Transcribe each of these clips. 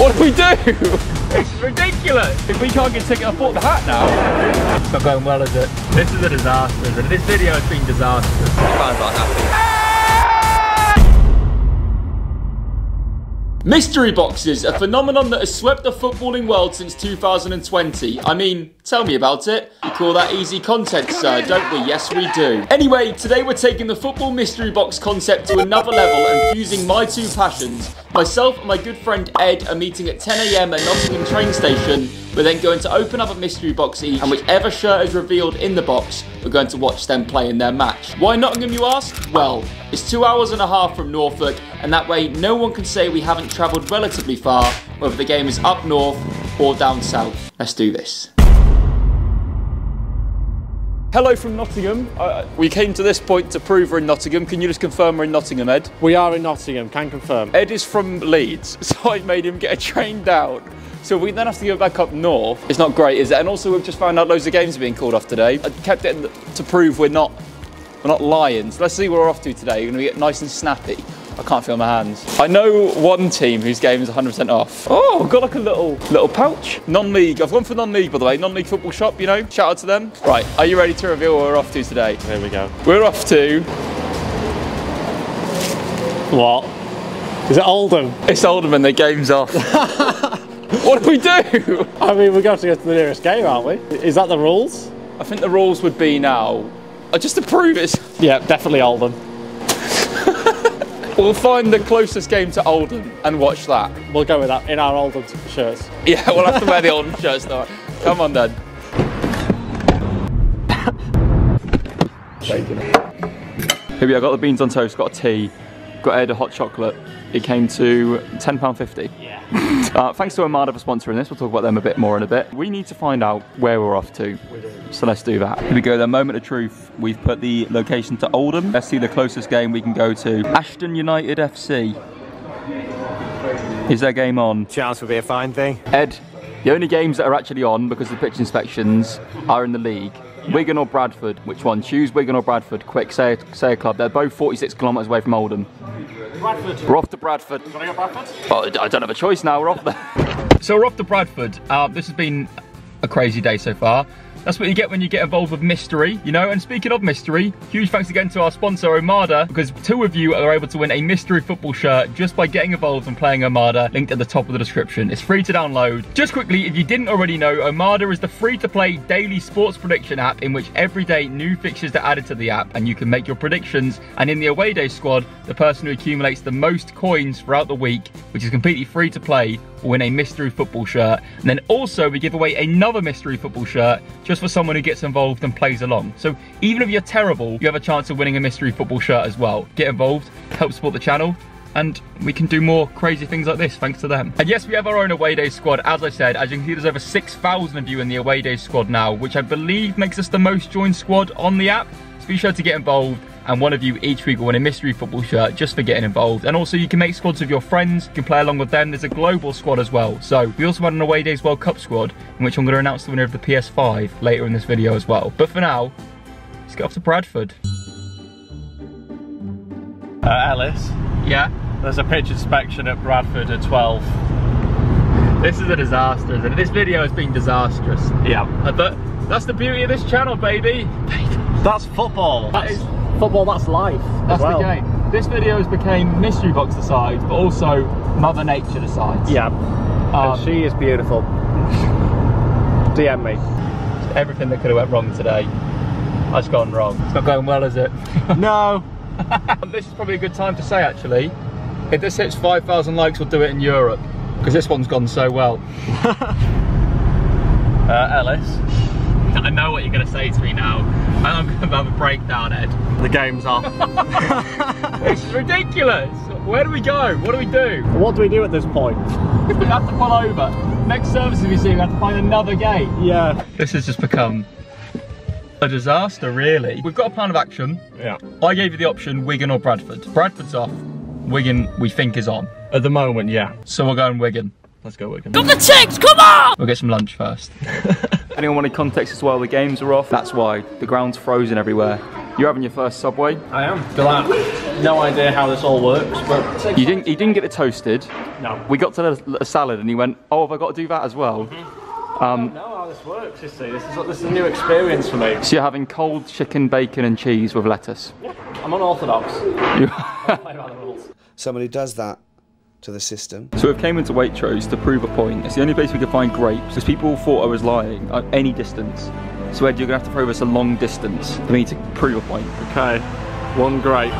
What do we do? It's ridiculous. If we can't get a ticket, I bought the hat now. It's not going well, is it? This is a disaster, isn't it? This video has been disastrous. Fans aren't happy. Mystery boxes, a phenomenon that has swept the footballing world since 2020. I mean, tell me about it. We call that easy content, sir, don't we? Yes, we do. Anyway, today we're taking the football mystery box concept to another level and fusing my two passions. Myself and my good friend Ed are meeting at 10am at Nottingham train station. We're then going to open up a mystery box each, and whichever shirt is revealed in the box, we're going to watch them play in their match. Why Nottingham, you ask? Well, it's two hours and a half from Norfolk, and that way no one can say we haven't travelled relatively far, whether the game is up north or down south. Let's do this. Hello from Nottingham. Uh, we came to this point to prove we're in Nottingham. Can you just confirm we're in Nottingham, Ed? We are in Nottingham, can confirm. Ed is from Leeds, so I made him get a train down. So we then have to go back up north. It's not great, is it? And also we've just found out loads of games are being called off today. I kept it to prove we're not we're not lions. Let's see what we're off to today. We're gonna get nice and snappy. I can't feel my hands. I know one team whose game is 100% off. Oh, I've got like a little little pouch. Non-league. I've gone for non-league, by the way. Non-league football shop, you know. Shout out to them. Right, are you ready to reveal what we're off to today? Here we go. We're off to... What? Is it Oldham? It's Oldham and their game's off. what do we do? I mean, we're going to have to go to the nearest game, aren't we? Is that the rules? I think the rules would be now, uh, just to prove it's... Yeah, definitely Oldham. We'll find the closest game to Oldham and watch that. We'll go with that in our Oldham shirts. Yeah, we'll have to wear the Oldham shirts though. Come on then. Here we are, got the beans on toast, got a tea, got Ed a hot chocolate. It came to £10.50. Yeah. Uh, thanks to Omada for sponsoring this. We'll talk about them a bit more in a bit. We need to find out where we're off to. So let's do that. Here we go, the moment of truth. We've put the location to Oldham. Let's see the closest game we can go to. Ashton United FC. Is their game on? Chance would be a fine thing. Ed, the only games that are actually on because of the pitch inspections are in the league. Wigan or Bradford? Which one? Choose Wigan or Bradford. Quick, say a, say a club. They're both 46 kilometres away from Oldham. Bradford. We're off to Bradford. Want to go Bradford? Oh, I don't have a choice now, we're off there. so we're off to Bradford. Uh, this has been a crazy day so far. That's what you get when you get involved with mystery, you know? And speaking of mystery, huge thanks again to our sponsor, Omada, because two of you are able to win a mystery football shirt just by getting involved and playing Omada, linked at the top of the description. It's free to download. Just quickly, if you didn't already know, Omada is the free-to-play daily sports prediction app in which every day new fixtures are added to the app and you can make your predictions. And in the away day squad, the person who accumulates the most coins throughout the week, which is completely free to play, win a mystery football shirt. And then also we give away another mystery football shirt just for someone who gets involved and plays along. So even if you're terrible, you have a chance of winning a mystery football shirt as well. Get involved, help support the channel, and we can do more crazy things like this thanks to them. And yes, we have our own away day squad. As I said, as you can see, there's over 6,000 of you in the away day squad now, which I believe makes us the most joined squad on the app. So be sure to get involved and one of you each week will win a mystery football shirt just for getting involved. And also you can make squads with your friends, you can play along with them. There's a global squad as well. So we also had an Away Days World Cup squad in which I'm going to announce the winner of the PS5 later in this video as well. But for now, let's get off to Bradford. Uh, Ellis, Yeah? there's a pitch inspection at Bradford at 12. This is a disaster, isn't it? This video has been disastrous. Yeah. Uh, But that's the beauty of this channel, baby. That's football. That is- football, that's life. That's well. the game. This video has became mystery box aside, but also Mother Nature aside. Yeah. Um, and she is beautiful. DM me. everything that could have went wrong today has gone wrong. It's not going well, is it? no. this is probably a good time to say, actually, if this hits 5,000 likes, we'll do it in Europe, because this one's gone so well. Uh, Ellis, I know what you're going to say to me now, and I'm going to have a breakdown, Ed. the game's on. This is ridiculous. Where do we go? What do we do? what do we do at this point? We have to pull over. Next service we see, we have to find another gate. Yeah. This has just become a disaster, really. We've got a plan of action. Yeah. I gave you the option Wigan or Bradford. Bradford's off. Wigan, we think, is on. At the moment, yeah. So we're going Wigan. Let's go Wigan. Got the chicks, come on! We'll get some lunch first. Anyone wanted context as well? The games are off. That's why. The ground's frozen everywhere. You're having your first Subway? I am. Glad. no idea how this all works, but You didn't. He didn't get it toasted. no. We got to the, the salad, and he went, "Oh, have I got to do that as well?" Um, know how this works. You see, this is this is a new experience for me. so you're having cold chicken, bacon, and cheese with lettuce. I'm unorthodox. You- Play by the rules. Somebody does that to the system. so we came into Waitrose to prove a point. It's the only place we could find grapes because people thought I was lying at any distance. So Ed, you're gonna have to prove us a long distance for me to prove a point. Okay, one grape.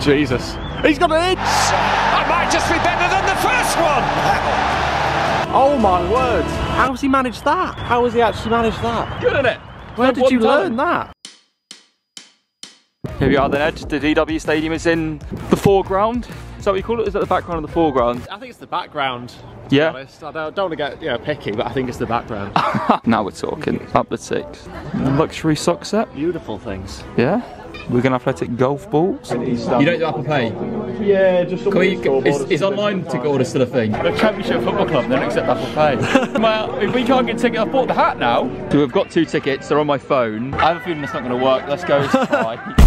Jesus, he's got an itch. That might just be better than the first one. Oh my word! How's he managed that? How has he actually managed that? Good, isn't it? Where did you learn that? Here we are then, Ed. The DW Stadium is in the foreground. Is that what you call it? Is that the background of the foreground? I think it's the background. To Yeah. Be honest. I don't, don't want to get you know, picky, but I think it's the background. now we're talking. Up the six. Luxury sock set. Beautiful things. Yeah. Wigan Athletic golf balls. You don't do Apple Pay? Yeah, just Can we, is, is online ticket order still a thing? The Championship Football Club don't accept Apple Pay. well, if we can't get a ticket, I've bought the hat now. So we've got two tickets, they're on my phone. I have a feeling it's not going to work. Let's go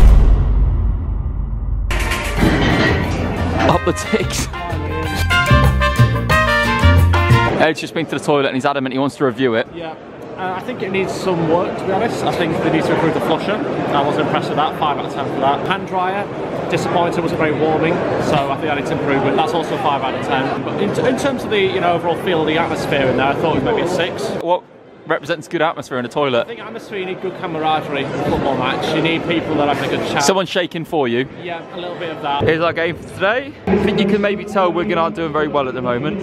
Up the ticks. Ed's just been to the toilet and he's adamant he wants to review it. Yeah. Uh, I think it needs some work, to be honest. I think they need to improve the flusher. I wasn't impressed with that, 5 out of 10 for that. Hand dryer, disappointed, wasn't very warming, so I think I need to improve it. That's also 5 out of 10. But in, in terms of the you know overall feel of the atmosphere in there, I thought it was maybe a 6. What represents good atmosphere in a I toilet? I think atmosphere, you need good camaraderie in a football match. You need people that are having a good chat. Someone shaking for you. yeah, a little bit of that. Here's our game for today. I think you can maybe tell Wigan aren't doing very well at the moment.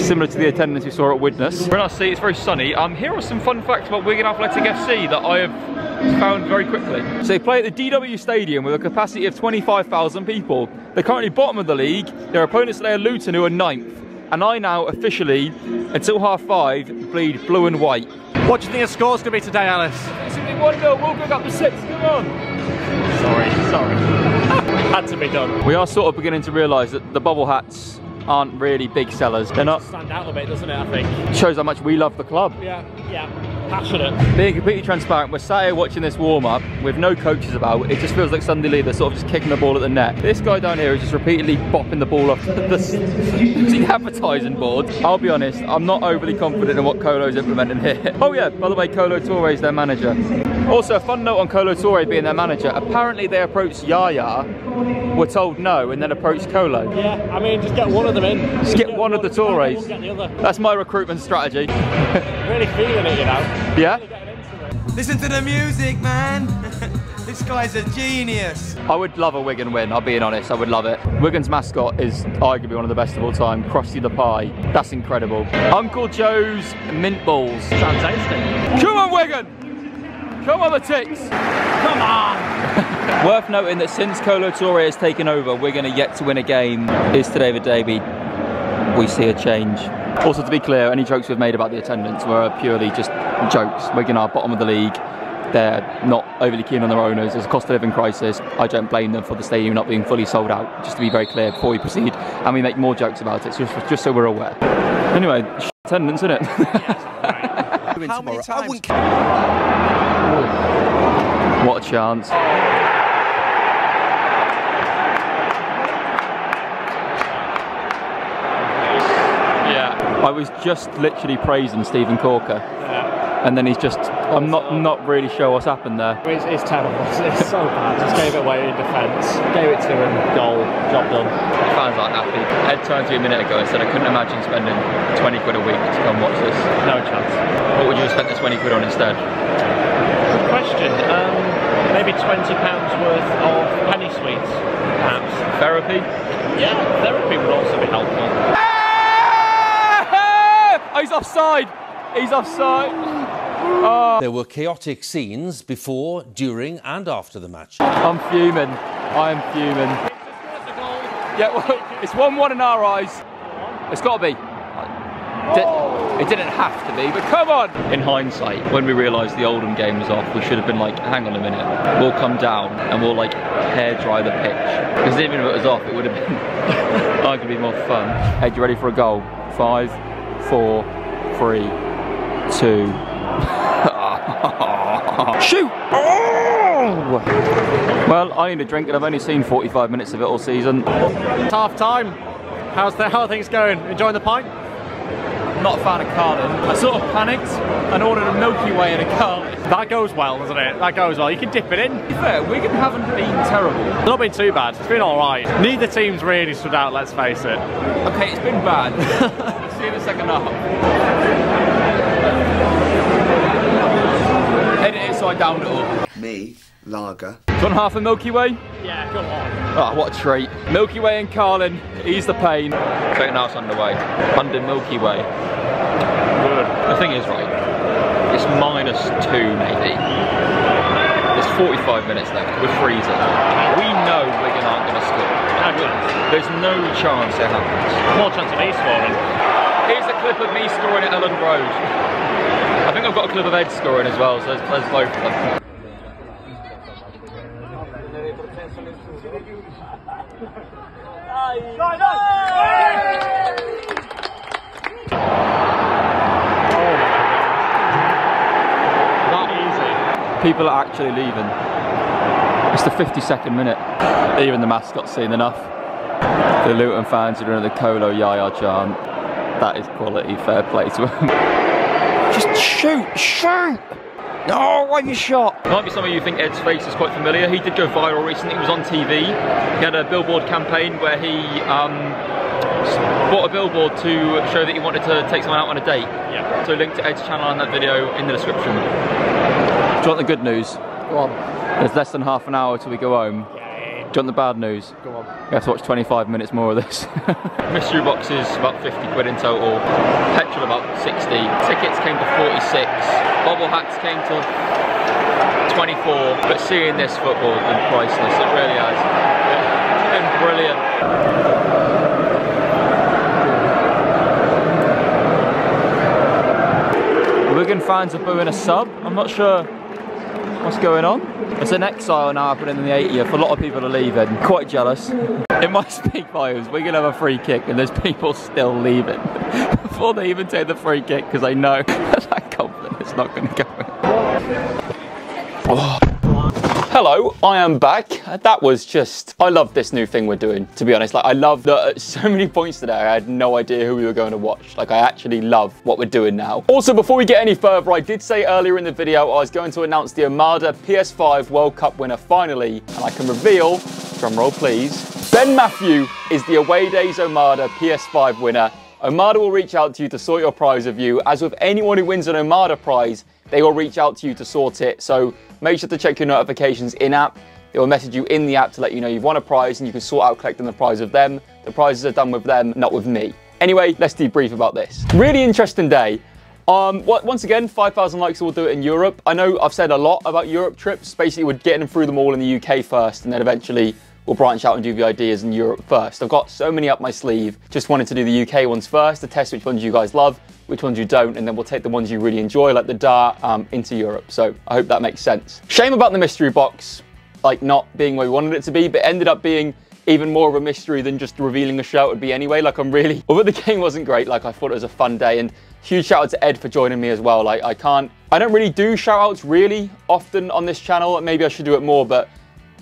Similar to the attendance we saw at Widnes. We're in our seat, it's very sunny. Um, here are some fun facts about Wigan Athletic FC that I have found very quickly. So they play at the DW Stadium with a capacity of 25,000 people. They're currently bottom of the league. Their opponents today are Luton who are ninth. And I now officially, until half five, bleed blue and white. What do you think the score's going to be today, Alice? It's only 1 0, we'll pick up the six, come on. Sorry, sorry. Had to be done. We are sort of beginning to realise that the bubble hats aren't really big sellers. They're not, Stand out a bit, doesn't it, I think? shows how much we love the club. Yeah, yeah. Passionate. Being completely transparent, we're sat here watching this warm up with no coaches about. It just feels like Sunday Lee, they're sort of just kicking the ball at the net. This guy down here is just repeatedly bopping the ball off the, the advertising board. I'll be honest, I'm not overly confident in what Kolo's implementing here. Oh yeah, by the way, Kolo Touré is their manager. Also, a fun note on Kolo Touré being their manager. Apparently they approached Yaya, were told no, and then approached Kolo. Yeah, I mean, just get one of them in. Just get one of the Tourés. Get the other. That's my recruitment strategy. Really feeling it, you know. Yeah? Listen to the music, man. this guy's a genius. I would love a Wigan win, I'll being honest, I would love it. Wigan's mascot is arguably one of the best of all time, Crusty the Pie. That's incredible. Uncle Joe's Mint Balls. Sounds tasty. Come on, Wigan! Come on, the ticks! Come on! Worth noting that since Kolo Touré has taken over, we're going to yet to win a game. Is today the derby? We see a change. Also, to be clear, any jokes we've made about the attendance were purely just jokes. We're in our bottom of the league. They're not overly keen on their owners. There's a cost of living crisis. I don't blame them for the stadium not being fully sold out, just to be very clear before we proceed. And we make more jokes about it, just, just so we're aware. Anyway, sh- attendance, isn't it? How many times? What a chance. Yeah, I was just literally praising Steven Caulker, Yeah. and then he's just. I'm not not really sure what's happened there. It's, it's terrible. It's, it's so bad. Just gave it away in defence. Gave it to him. Goal. Job done. Fans aren't happy. Ed turned to me a minute ago and said I couldn't imagine spending 20 quid a week to come watch this. No chance. What would you have spent the 20 quid on instead? Good question. Maybe twenty pounds worth of penny sweets, perhaps. Therapy? Yeah, therapy would also be helpful. Oh, he's offside. He's offside. Oh. There were chaotic scenes before, during, and after the match. I'm fuming. I am fuming. Yeah, well, it's 1 1 in our eyes. It's got to be. Di- It didn't have to be, but come on! In hindsight, when we realised the Oldham game was off, we should have been like, hang on a minute, we'll come down and we'll like hair dry the pitch. Because even if it was off, it would have been arguably be more fun. Hey, you ready for a goal? Five, four, three, two. Shoot! Oh! Well, I need a drink and I've only seen 45 minutes of it all season. It's Half time. How's the, how are things going? Enjoying the pint? Not a fan of Carling. I sort of panicked and ordered a Milky Way and a Carling. That goes well, doesn't it? That goes well. You can dip it in. To be fair, Wigan haven't been terrible. It's not been too bad. It's been all right. Neither team's really stood out. Let's face it. Okay, it's been bad. See you in the second half. Edit it so I downed it all. Me, lager. Do you want half a Milky Way? Yeah, come on. Oh, what a treat. Milky Way and Carling, ease the pain. Second half's underway. Under Milky Way. Good. The thing is, right, it's minus two maybe. There's 45 minutes left. We're freezing. We know Wigan aren't going to score. Ah, there's no chance it happens. More chance of me scoring. Here's a clip of me scoring at Elland Road. I think I've got a clip of Ed scoring as well, so there's both of them. Not easy. People are actually leaving. It's the 52nd minute. Even the mascot's seen enough. The Luton fans are doing the Kolo Yaya chant. That is quality, fair play to them. Just shoot, shoot! No, why you shot? Might be some of you think Ed's face is quite familiar. He did go viral recently. He was on TV. He had a billboard campaign where he um, bought a billboard to show that he wanted to take someone out on a date. Yeah. So link to Ed's channel and that video in the description. Do you want the good news? Go on. There's less than half an hour till we go home. Do you want the bad news? Go on. We have to watch 25 minutes more of this. Mystery boxes about 50 quid in total. Petrol about 60. Tickets came to 46. Bobble hats came to 24. But seeing this football has been priceless. It really has. It's been brilliant. Fans are booing a sub. I'm not sure what's going on. It's an exile now happening in the 80th. A lot of people are leaving. Quite jealous. In my speak volumes, we're going to have a free kick and there's people still leaving before they even take the free kick because they know that confident it's not going to go in. Oh. Hello, I am back. That was just, I love this new thing we're doing, to be honest. Like, I love that at so many points today, I had no idea who we were going to watch. Like, I actually love what we're doing now. Also, before we get any further, I did say earlier in the video I was going to announce the Omada PS5 World Cup winner finally, and I can reveal, drum roll please, Ben Matthew is the Away Days Omada PS5 winner. Omada will reach out to you to sort your prize of you. As with anyone who wins an Omada prize, they will reach out to you to sort it. So make sure to check your notifications in app. They will message you in the app to let you know you've won a prize and you can sort out collecting the prize of them. The prizes are done with them, not with me. Anyway, let's debrief about this. Really interesting day. Um, once again, 5,000 likes will do it in Europe. I know I've said a lot about Europe trips. Basically, we're getting through them all in the UK first, and then eventually we'll branch out and do the ideas in Europe first. I've got so many up my sleeve. Just wanted to do the UK ones first to test which ones you guys love, which ones you don't, and then we'll take the ones you really enjoy, like the Dart, um, into Europe. So I hope that makes sense. Shame about the mystery box, like not being where we wanted it to be, but ended up being even more of a mystery than just revealing a shout would be anyway. Like I'm really, although the game wasn't great, like I thought it was a fun day and huge shout out to Ed for joining me as well. Like I can't, I don't really do shout outs really often on this channel. Maybe I should do it more, but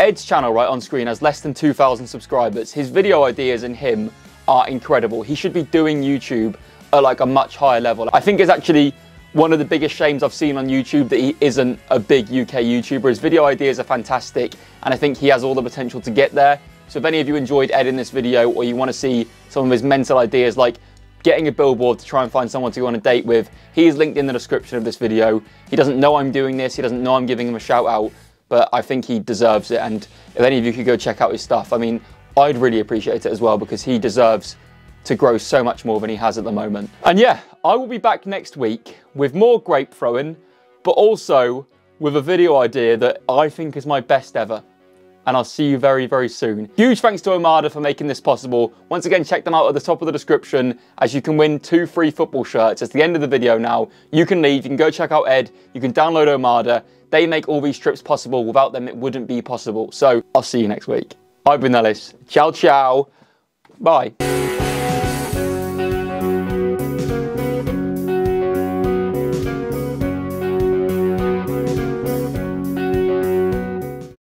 Ed's channel right on screen has less than 2,000 subscribers. His video ideas and him are incredible. He should be doing YouTube at like a much higher level. I think it's actually one of the biggest shames I've seen on YouTube that he isn't a big UK YouTuber. His video ideas are fantastic and I think he has all the potential to get there. So if any of you enjoyed Ed in this video or you want to see some of his mental ideas like getting a billboard to try and find someone to go on a date with, he is linked in the description of this video. He doesn't know I'm doing this, he doesn't know I'm giving him a shout out, but I think he deserves it. And if any of you could go check out his stuff, I mean, I'd really appreciate it as well because he deserves to grow so much more than he has at the moment. And yeah, I will be back next week with more grape throwing, but also with a video idea that I think is my best ever. And I'll see you very, very soon. Huge thanks to Omada for making this possible. Once again, check them out at the top of the description as you can win two free football shirts. It's the end of the video now. You can leave, you can go check out Ed, you can download Omada. They make all these trips possible. Without them, it wouldn't be possible. So I'll see you next week. I've been Ellis. Ciao, ciao. Bye.